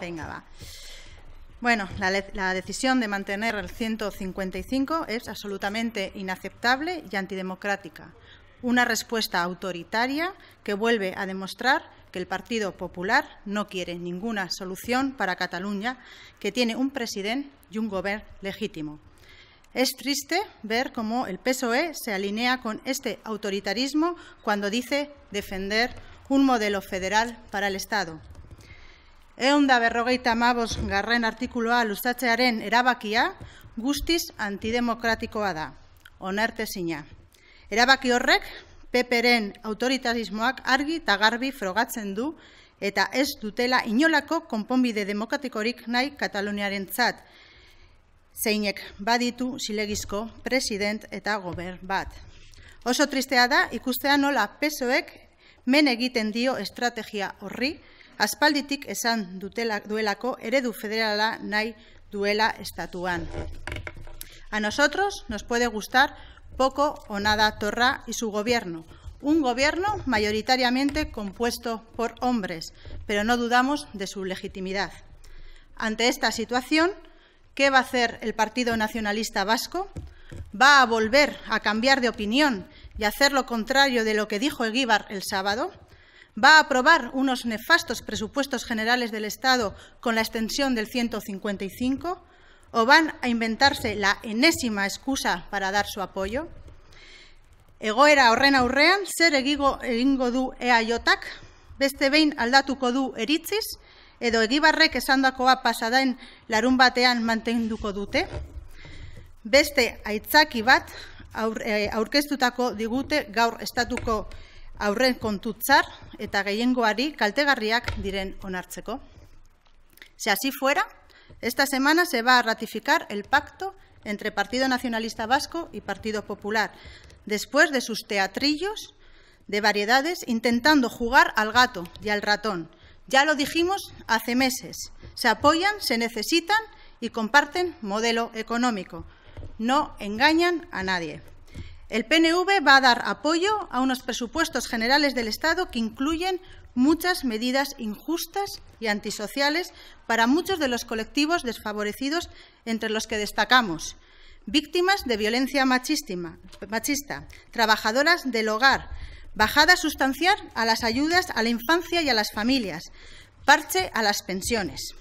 Venga, va. Bueno, la, decisión de mantener el 155 es absolutamente inaceptable y antidemocrática. Una respuesta autoritaria que vuelve a demostrar que el Partido Popular no quiere ninguna solución para Cataluña, que tiene un presidente y un gobierno legítimo. Es triste ver cómo el PSOE se alinea con este autoritarismo cuando dice defender un modelo federal para el Estado. Egun da berrogeita amabos garren artikuloa lustatzearen erabakia guztiz antidemokratikoa da, onerte zina. Erabaki horrek, peperen autoritarismoak argi eta garbi frogatzen du eta ez dutela inolako konponbide demokratikorik nahi Kataluniaren tzat, zeinek baditu silegizko president eta gober bat. Oso tristea da, ikustea nola pesoek men egiten dio estrategia horri, aspalditik esan dutela, duelako eredu federala nahi duela estatuan. A nosotros nos puede gustar poco o nada Torra y su gobierno, un gobierno mayoritariamente compuesto por hombres, pero no dudamos de su legitimidad. Ante esta situación, ¿qué va a hacer el Partido Nacionalista Vasco? ¿Va a volver a cambiar de opinión y hacer lo contrario de lo que dijo Eguíbar el sábado? Va a aprobar unos nefastos presupuestos generales del Estado con la extensión del 155 o van a inventarse la enésima excusa para dar su apoyo? Egoera horren aurrean, zer egigo egingo du EAJak, beste behin aldatuko du eritziz, edo egibarrek esandakoa pasadain larun batean mantenduko dute? Beste aitzaki bat eh, aurkeztutako digute gaur estatuko aurren kontutzar eta gehiengoari kaltegarriak diren onartzeko. Si así fuera, esta semana se va a ratificar el pacto entre Partido Nacionalista Vasco y Partido Popular, después de sus teatrillos de variedades intentando jugar al gato y al ratón. Ya lo dijimos hace meses. Se apoyan, se necesitan y comparten modelo económico. No engañan a nadie. El PNV va a dar apoyo a unos presupuestos generales del Estado que incluyen muchas medidas injustas y antisociales para muchos de los colectivos desfavorecidos, entre los que destacamos víctimas de violencia machista, trabajadoras del hogar, bajada sustancial a las ayudas a la infancia y a las familias, parche a las pensiones.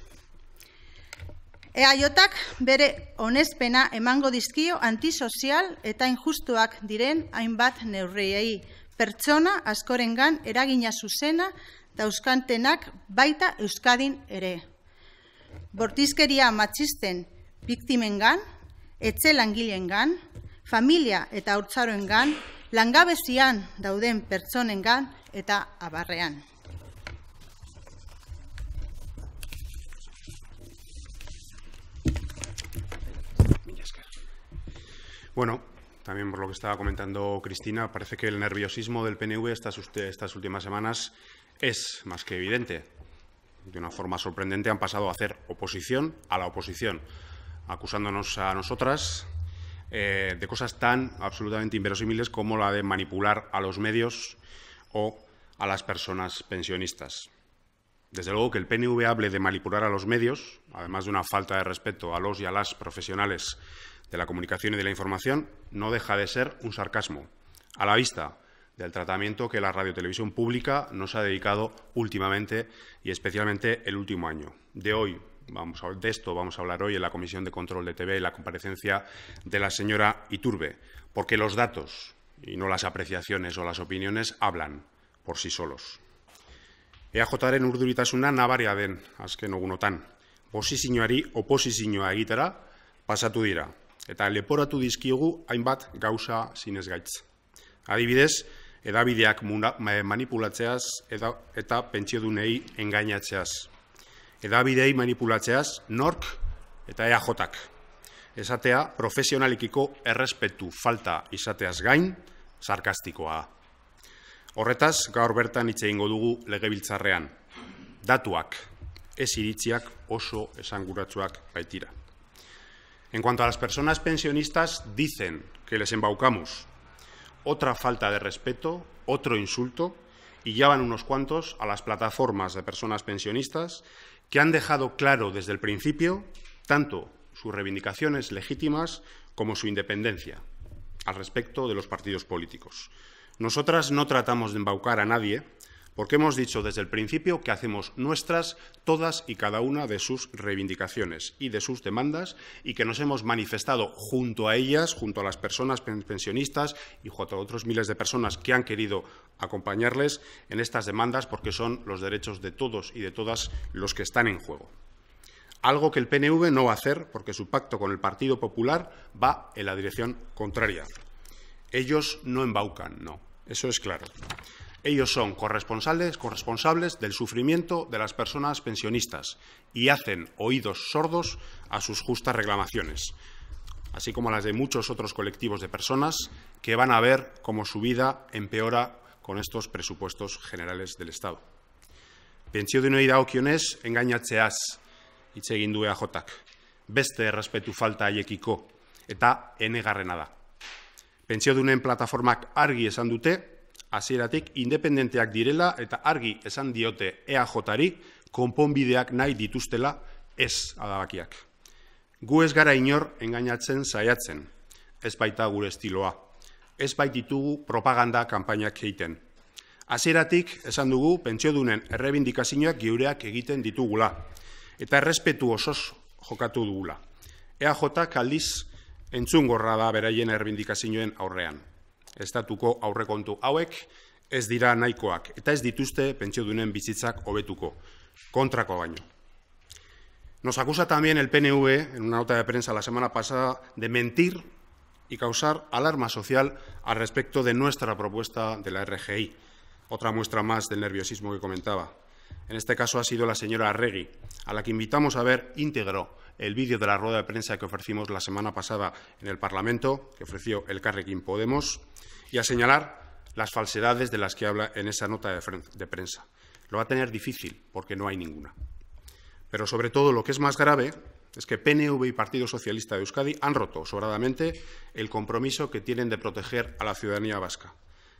Eaiotak bere onespena emango dizkio antisozial eta injustuak diren hainbat neurriei, pertsona askorengan eragina zuzena dauzkantenak baita Euskadin ere. Bortizkeria matxisten biktimengan, etxe langileengan, familia eta haurtzaroengan, langabezian dauden pertsonengan eta abarrean. Bueno, también por lo que estaba comentando Cristina, parece que el nerviosismo del PNV estas, últimas semanas es más que evidente. De una forma sorprendente han pasado a hacer oposición a la oposición, acusándonos a nosotras eh, de cosas tan absolutamente inverosímiles como la de manipular a los medios o a las personas pensionistas. Desde luego que el PNV hable de manipular a los medios, además de una falta de respeto a los y a las profesionales de la comunicación y de la información no deja de ser un sarcasmo, a la vista del tratamiento que la radiotelevisión pública nos ha dedicado últimamente y especialmente el último año. De hoy vamos a, de esto vamos a hablar hoy en la Comisión de Control de TV y la comparecencia de la señora Iturbe, porque los datos y no las apreciaciones o las opiniones hablan por sí solos. EAJaren urduritasuna nabaria den azken ogunotan. Posizioari oposizioa egitera pasatu dira eta leporatu dizkiogu hainbat gauza zinez gaitz. Adibidez, edabideak manipulatzeaz eta, eta pentsiodunei engainatzeaz. Edabidei manipulatzeaz nork eta EAJak. Esatea profesionalikiko errespetu falta izateaz gain, sarkastikoa. Horretaz, gaur bertan hitz egingo dugu legebiltzarrean. Datuak, ez iritziak oso esanguratsuak baitira. En cuanto a las personas pensionistas, dicen que les embaucamos. Otra falta de respeto, otro insulto y ya van unos cuantos a las plataformas de personas pensionistas que han dejado claro desde el principio tanto sus reivindicaciones legítimas como su independencia al respecto de los partidos políticos. Nosotras no tratamos de embaucar a nadie, porque hemos dicho desde el principio que hacemos nuestras todas y cada una de sus reivindicaciones y de sus demandas y que nos hemos manifestado junto a ellas, junto a las personas pensionistas y junto a otros miles de personas que han querido acompañarles en estas demandas porque son los derechos de todos y de todas los que están en juego. Algo que el PNV no va a hacer porque su pacto con el Partido Popular va en la dirección contraria. Ellos no embaucan, no, eso es claro. Ellos son corresponsables, corresponsables del sufrimiento de las personas pensionistas y hacen oídos sordos a sus justas reclamaciones, así como a las de muchos otros colectivos de personas que van a ver cómo su vida empeora con estos presupuestos generales del Estado. Pentsiodunei dagokionez, engainatzeaz hitz egin du eaj Beste errespetu falta haiekiko eta enegarrena da. Pentsiodunen plataformak argi esan dute hasieratik independenteak direla eta argi esan diote EAJari konponbideak nahi dituztela ez adabakiak. Gu ez gara inor engainatzen saiatzen, ez baita gure estiloa. Ez bait ditugu propaganda kanpainak egiten. Hasieratik esan dugu pentsiodunen errebindikazioak geureak egiten ditugula eta errespetu osoz jokatu dugula. EAJ kaldiz entzungorra da beraien errebindikazioen aurrean estatuko aurrekontu hauek ez dira nahikoak eta ez dituzte pentsiodunen bizitzak hobetuko, kontrako baino. Nos acusa también el PNV, en una nota de prensa la semana pasada, de mentir y causar alarma social al respecto de nuestra propuesta de la RGI. Otra muestra más del nerviosismo que comentaba. En este caso ha sido la señora Arregui, a la que invitamos a ver íntegro el vídeo de la rueda de prensa que ofrecimos la semana pasada en el Parlamento, que ofreció el Carrequín Podemos, y a señalar las falsedades de las que habla en esa nota de prensa. Lo va a tener difícil porque no hay ninguna. Pero sobre todo lo que es más grave es que PNV y Partido Socialista de Euskadi han roto sobradamente el compromiso que tienen de proteger a la ciudadanía vasca.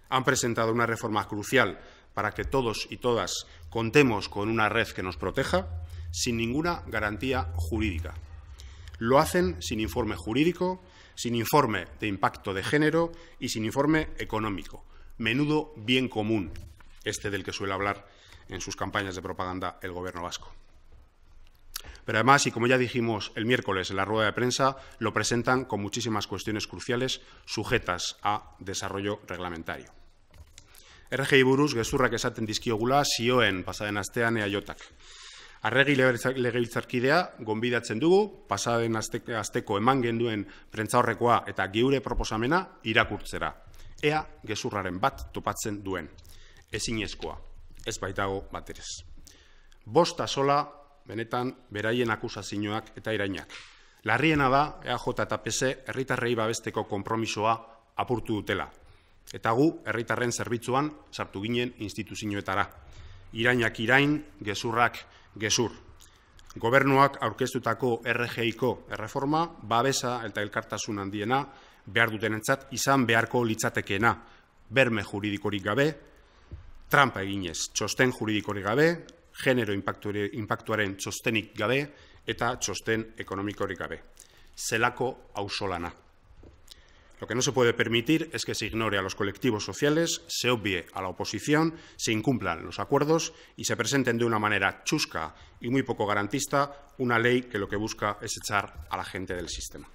Han presentado una reforma crucial para que todos y todas contemos con una red que nos proteja sin ninguna garantía jurídica. Lo hacen sin informe jurídico sin informe de impacto de género y sin informe económico. Menudo bien común, este del que suele hablar en sus campañas de propaganda el Gobierno vasco. Pero además, y como ya dijimos el miércoles en la rueda de prensa, lo presentan con muchísimas cuestiones cruciales sujetas a desarrollo reglamentario. RGI buruz zioen pasaden astean eaiotak. Arregi legebiltzarkidea gonbidatzen dugu, pasaden asteko eman genduen prentzaurrekoa eta geure proposamena irakurtzera. Ea gezurraren bat topatzen duen. Ezinezkoa, ez baitago baterez. Bosta sola, benetan, beraien akusazioak eta irainak. Larriena da, EAJ eta PS herritarrei babesteko konpromisoa apurtu dutela. Eta gu, herritarren zerbitzuan, sartu ginen instituzioetara. Irainak irain, gezurrak gezur. Gobernuak aurkeztutako RGIko erreforma, babesa eta elkartasun handiena, behar dutenentzat izan beharko litzatekeena, berme juridikorik gabe, trampa eginez, txosten juridikorik gabe, genero impactuaren txostenik gabe eta txosten ekonomikorik gabe. Zelako ausolana. Lo que no se puede permitir es que se ignore a los colectivos sociales, se obvie a la oposición, se incumplan los acuerdos y se presenten de una manera chusca y muy poco garantista una ley que lo que busca es echar a la gente del sistema.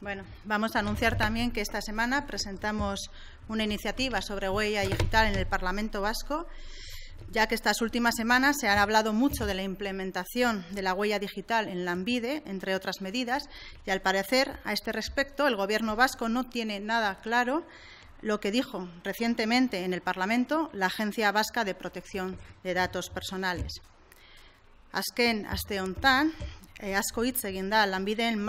Bueno, vamos a anunciar también que esta semana presentamos una iniciativa sobre huella digital en el Parlamento Vasco ya que estas últimas semanas se ha hablado mucho de la implementación de la huella digital en la ANVIDE, entre otras medidas, y al parecer, a este respecto, el Gobierno vasco no tiene nada claro lo que dijo recientemente en el Parlamento la Agencia Vasca de Protección de Datos Personales. Azken aste hontan, eh, asko hitz egin da lanbideen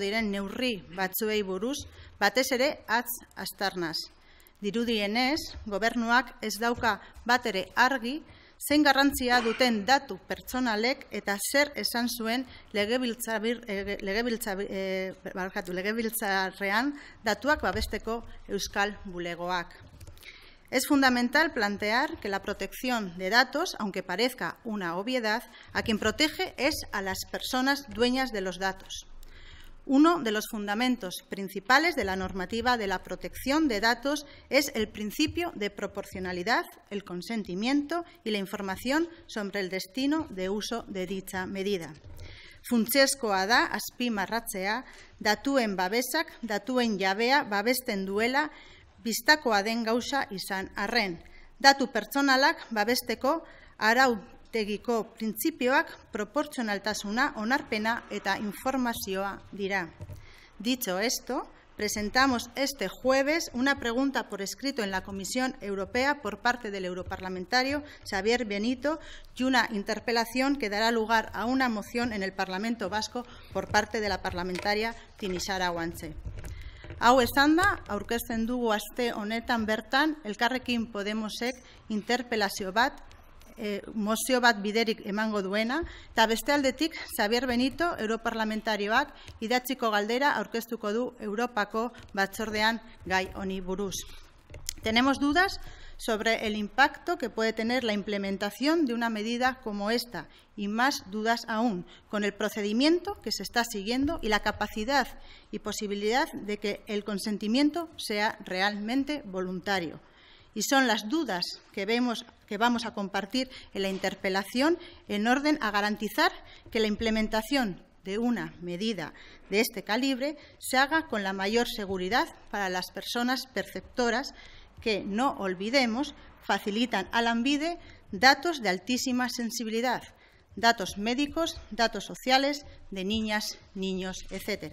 diren neurri batzuei buruz, batez ere atz astarnaz. Dirudienez, gobernuak ez dauka bat ere argi zein garrantzia duten datu pertsonalek eta zer esan zuen eh, legebiltzarrean datuak babesteko euskal bulegoak. Es fundamental plantear que la protección de datos, aunque parezca una obviedad, a quien protege es a las personas dueñas de los datos. Uno de los fundamentos principales de la normativa de la protección de datos es el principio de proporcionalidad, el consentimiento y la información sobre el destino de uso de dicha medida. Funtsezkoa da azpimarratzea datuen babesak, datuen jabea babesten duela biztakoa den gauza izan arren. Datu pertsonalak babesteko arautegiko printzipioak proportzionaltasuna, onarpena eta informazioa dira. Dicho esto, presentamos este jueves una pregunta por escrito en la Comisión Europea por parte del europarlamentario Xavier Benito y una interpelación que dará lugar a una moción en el Parlamento Vasco por parte de la parlamentaria Tinisara Guanche. Hau esan da, aurkezten dugu aste honetan bertan, elkarrekin Podemosek interpelazio bat, e, mozio bat biderik emango duena, eta beste aldetik, Xavier Benito, europarlamentarioak, idatziko galdera aurkeztuko du Europako batzordean gai honi buruz. Tenemos dudas sobre el impacto que puede tener la implementación de una medida como esta y más dudas aún con el procedimiento que se está siguiendo y la capacidad y posibilidad de que el consentimiento sea realmente voluntario. Y son las dudas que, vemos, que vamos a compartir en la interpelación en orden a garantizar que la implementación de una medida de este calibre se haga con la mayor seguridad para las personas perceptoras que, no olvidemos, facilitan al ANVIDE datos de altísima sensibilidad, datos médicos, datos sociales de niñas, niños, etc.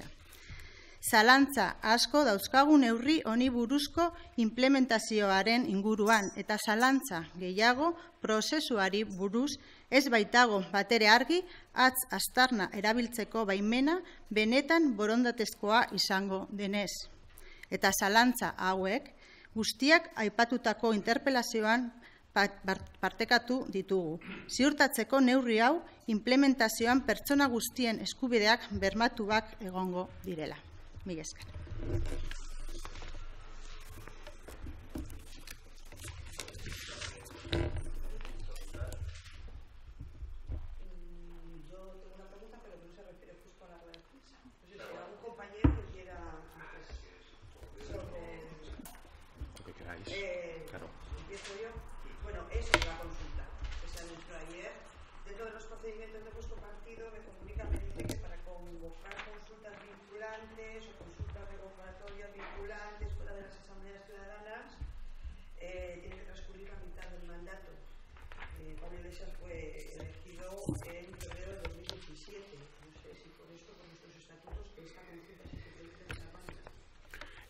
Zalantza asko dauzkagu neurri honi buruzko implementazioaren inguruan eta zalantza gehiago prozesuari buruz ez baitago batere argi atz astarna erabiltzeko baimena benetan borondatezkoa izango denez. Eta zalantza hauek guztiak aipatutako interpelazioan partekatu ditugu. Ziurtatzeko neurri hau implementazioan pertsona guztien eskubideak bermatuak egongo direla. Mila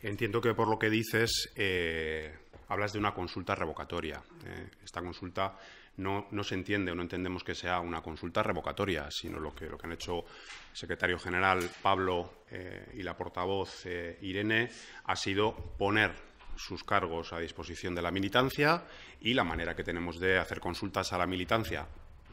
Entiendo que por lo que dices eh, hablas de una consulta revocatoria. Eh. esta consulta no, se entiende o no entendemos que sea una consulta revocatoria, sino lo que, lo que han hecho el secretario general Pablo eh, y la portavoz Irene ha sido poner sus cargos a disposición de la militancia y la manera que tenemos de hacer consultas a la militancia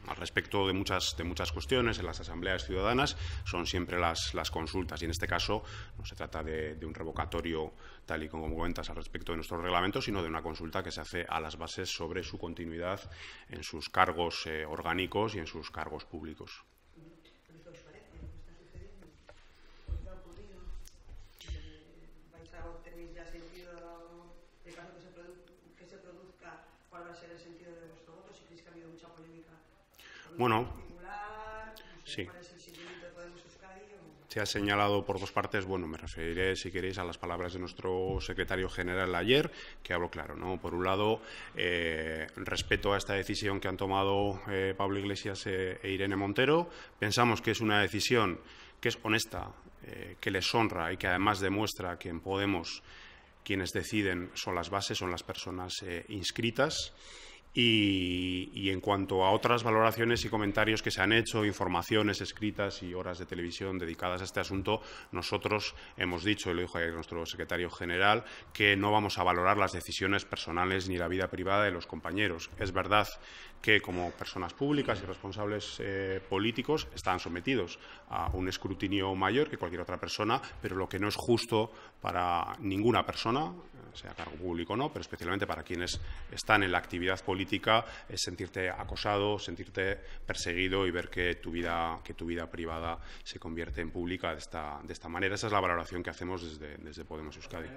al respecto de muchas, de muchas cuestiones en las asambleas ciudadanas son siempre las, consultas y en este caso no se trata de, un revocatorio tal y como comentas al respecto de nuestro reglamento, sino de una consulta que se hace a las bases sobre su continuidad en sus cargos eh, orgánicos y en sus cargos públicos. Bueno, sí. Se ha señalado por dos partes, bueno, me referiré, si queréis, a las palabras de nuestro secretario general ayer, que hablo claro, ¿no? Por un lado, eh, respeto a esta decisión que han tomado eh, Pablo Iglesias eh, e Irene Montero. Pensamos que es una decisión que es honesta, que les honra y que además demuestra que en Podemos quienes deciden son las bases, son las personas inscritas Y, en cuanto a otras valoraciones y comentarios que se han hecho, informaciones escritas y horas de televisión dedicadas a este asunto, nosotros hemos dicho, y lo dijo ayer nuestro secretario general, que no vamos a valorar las decisiones personales ni la vida privada de los compañeros. Es verdad que como personas públicas y responsables eh, políticos están sometidos a un escrutinio mayor que cualquier otra persona, pero lo que no es justo para ninguna persona, sea cargo público o no, pero especialmente para quienes están en la actividad política, es sentirte acosado, sentirte perseguido y ver que tu vida, que tu vida privada se convierte en pública de esta, de esta manera. Esa es la valoración que hacemos desde, desde Podemos Euskadi.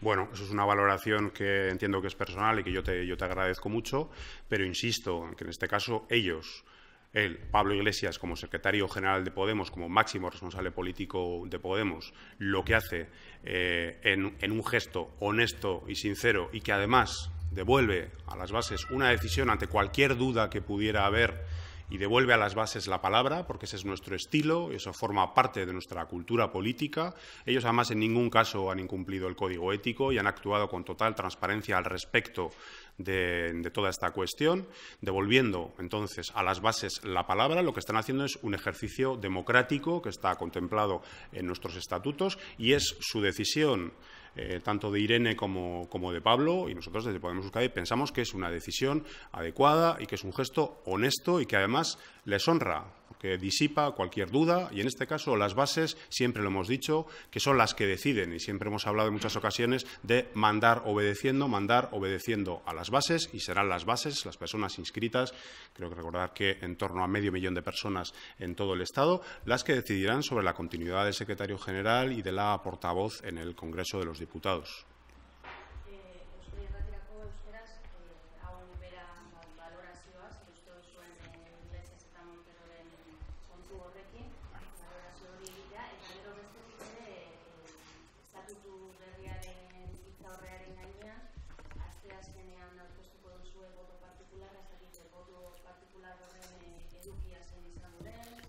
Bueno, eso es una valoración que entiendo que es personal y que yo te, yo te agradezco mucho, pero insisto en que en este caso ellos, él, Pablo Iglesias, como secretario general de Podemos, como máximo responsable político de Podemos, lo que hace eh, en, un gesto honesto y sincero y que además devuelve a las bases una decisión ante cualquier duda que pudiera haber y devuelve a las bases la palabra, porque ese es nuestro estilo, eso forma parte de nuestra cultura política. Ellos además en ningún caso han incumplido el código ético y han actuado con total transparencia al respecto de, toda esta cuestión, devolviendo entonces a las bases la palabra, lo que están haciendo es un ejercicio democrático que está contemplado en nuestros estatutos y es su decisión eh, tanto de Irene como, de Pablo, y nosotros desde Podemos Euskadi pensamos que es una decisión adecuada y que es un gesto honesto y que además les honra que disipa cualquier duda y en este caso las bases, siempre lo hemos dicho, que son las que deciden y siempre hemos hablado en muchas ocasiones de mandar obedeciendo, mandar obedeciendo a las bases y serán las bases, las personas inscritas, creo que recordar que en torno a medio millón de personas en todo el Estado, las que decidirán sobre la continuidad del secretario general y de la portavoz en el Congreso de los Diputados.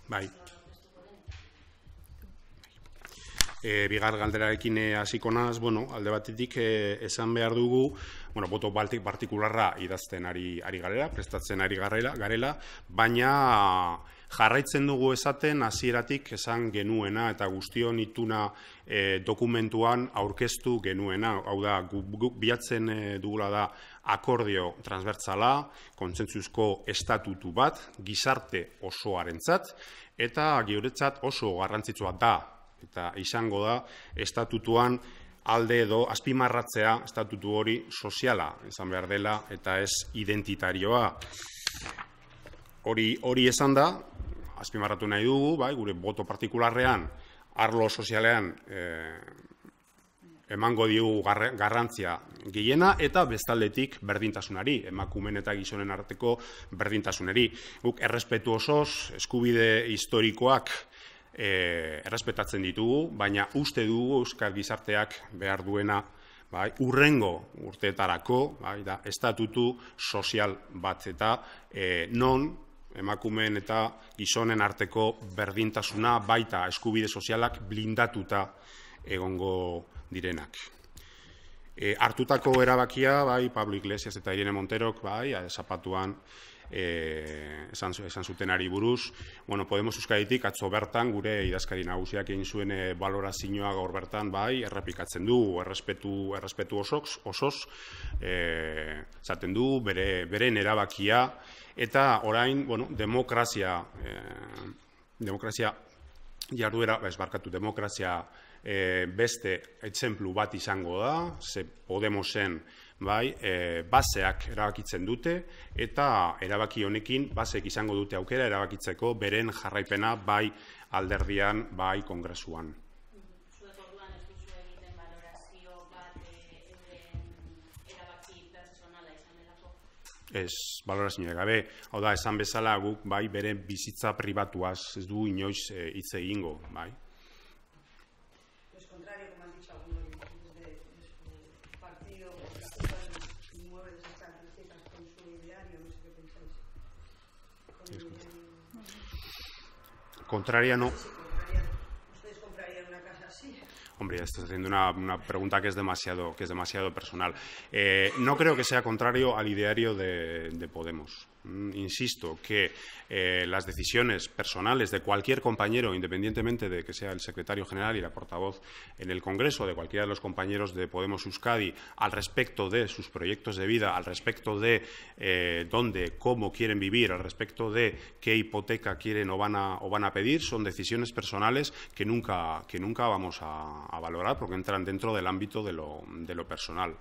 Bai. E, bigar galderarekin eh, hasiko naz, bueno, alde batetik e, esan behar dugu, bueno, boto baltik partikularra idazten ari, ari garela, prestatzen ari garela, garela, baina jarraitzen dugu esaten hasieratik esan genuena eta guztion ituna e, dokumentuan aurkeztu genuena, hau da, guk bilatzen dugula da akordio transbertzala, kontzentzuzko estatutu bat, gizarte osoarentzat, eta geuretzat oso garrantzitsua da eta izango da estatutuan alde edo azpimarratzea estatutu hori soziala izan behar dela eta ez identitarioa. Hori hori esan da, azpimarratu nahi dugu, bai, gure boto partikularrean, arlo sozialean e, emango diogu garrantzia gehiena eta bestaldetik berdintasunari, emakumen eta gizonen arteko berdintasunari. Guk errespetu osoz, eskubide historikoak e, errespetatzen ditugu, baina uste dugu Euskal Gizarteak behar duena bai, urrengo urteetarako, bai, da, estatutu sozial bat eta e, non emakumeen eta gizonen arteko berdintasuna baita eskubide sozialak blindatuta egongo direnak. E, hartutako erabakia, bai, Pablo Iglesias eta Irene Monterok, bai, zapatuan, e, esan, esan zuten ari buruz, bueno, Podemos Euskaditik atzo bertan, gure idazkari nagusiak egin zuen e, balorazioa gaur bertan, bai, errepikatzen du, errespetu, errespetu osoz, osoz e, zaten du, bere, beren erabakia, eta orain, bueno, demokrazia, e, demokrazia jarduera, ez barkatu, demokrazia e, beste etxemplu bat izango da, ze Podemosen bai, e, baseak erabakitzen dute, eta erabaki honekin basek izango dute aukera erabakitzeko beren jarraipena bai alderdian, bai kongresuan. Ez, balorazio gabe, hau da, esan bezala guk bai bere bizitza pribatuaz ez du inoiz eh, hitz egingo, bai. Contraria no, ustedes comprarían una casa así. Hombre, ya estás haciendo una, pregunta que es demasiado, que es demasiado personal. Eh, no creo que sea contrario al ideario de, de Podemos. Mm, insisto que eh, las decisiones personales de cualquier compañero, independientemente de que sea el secretario general y la portavoz en el Congreso, de cualquiera de los compañeros de Podemos Euskadi, al respecto de sus proyectos de vida, al respecto de eh, dónde, cómo quieren vivir, al respecto de qué hipoteca quieren o van a, o van a pedir, son decisiones personales que nunca, que nunca vamos a, a valorar porque entran dentro del ámbito de lo, de lo personal.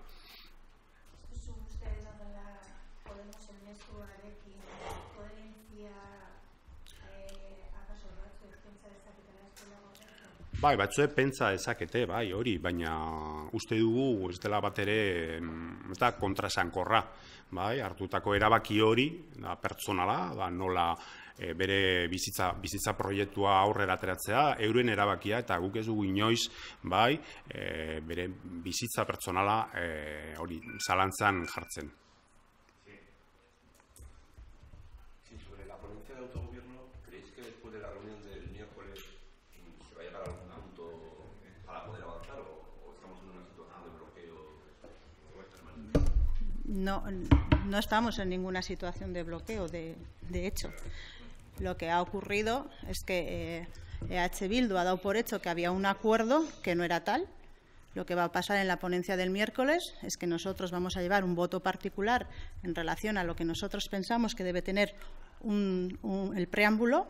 Bai, batzuek pentsa dezakete, bai, hori, baina uste dugu ez dela bat ere mm, ez da kontrasankorra, bai, hartutako erabaki hori da pertsonala, da nola e, bere bizitza, bizitza proiektua aurrera ateratzea, euren erabakia eta guk ez dugu inoiz, bai, e, bere bizitza pertsonala e, hori zalantzan jartzen. No, no estamos en ninguna situación de bloqueo, de, de hecho. Lo que ha ocurrido es que eh, EH Bildu ha dado por hecho que había un acuerdo que no era tal. Lo que va a pasar en la ponencia del miércoles es que nosotros vamos a llevar un voto particular en relación a lo que nosotros pensamos que debe tener un- un- el preámbulo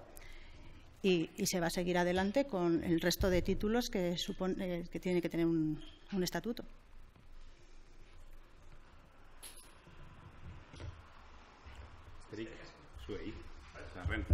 y, se va a seguir adelante con el resto de títulos que, supone, eh, que tiene que tener un estatuto. Zuei, zarren.